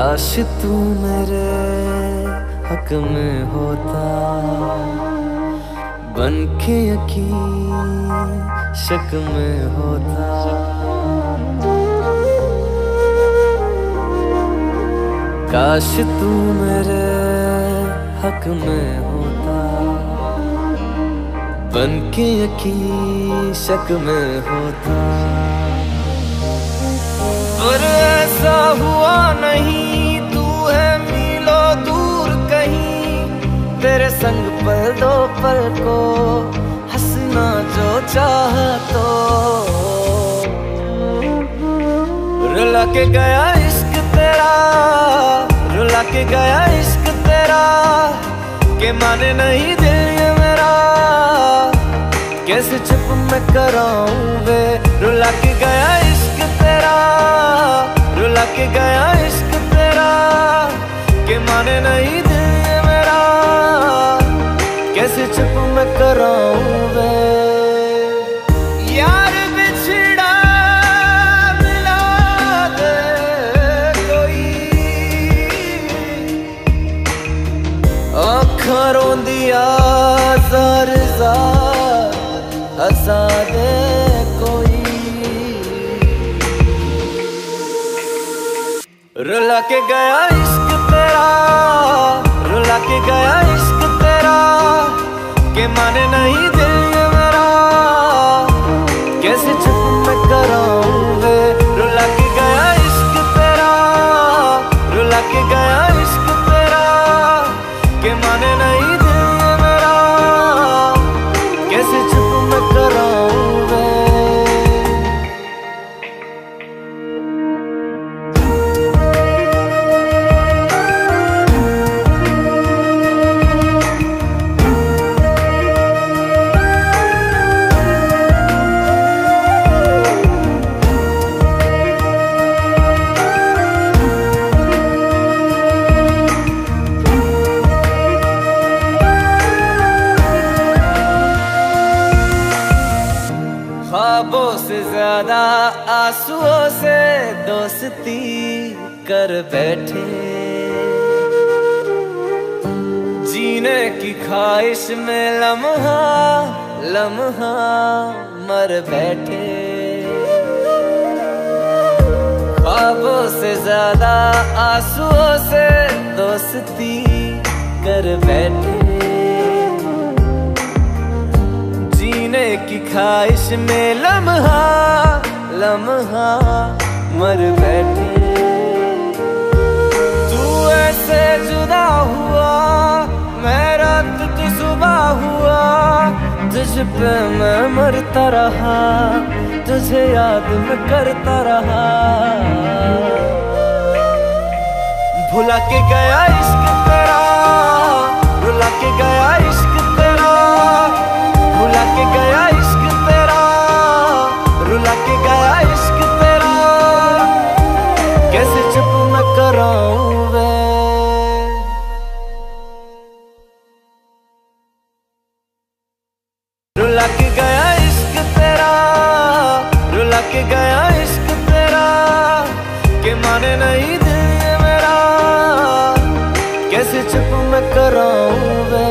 काश तू मेरे हक में होता। बन के यकीन शक में होता। काश तू मेरे हक में होता। बन के यकीन शक में होता। पर ऐसा हुआ नहीं। पर दो पल को हंसना जो चाह तो। रुला के गया इश्क तेरा, रुला के गया इश्क तेरा, के माने नहीं दिल ये मेरा। कैसे चुप मैं कराऊं वे? रुला के गया इश्क तेरा, रुला के गया इश्क तेरा, के माने नहीं कैसे चुप मैं कराऊं वे? यार बिछड़ा मिला दे कोई। रोंदिया जार हसा दे कोई। रुला के गया इश्क तेरा, रुला के गया माने नहीं ख्वाबों से ज़्यादा आंसुओं से दोस्ती कर बैठे। जीने की ख्वाहिश में लम्हा लम्हा मर बैठे। ख्वाबों से ज़्यादा आंसुओं से दोस्ती कर बैठे। की ख्वाहिश में लम्हा लम्हा, मर बैठे। तू ऐसे जुदा हुआ, मैं रात तू सुबह हुआ, तुझ पे मैं मरता रहा, तुझे याद मैं करता रहा। भुला के गया इश्क तेरा रुला के गया माने नहीं दिल ये मेरा। कैसे चुप मैं कराऊं वे?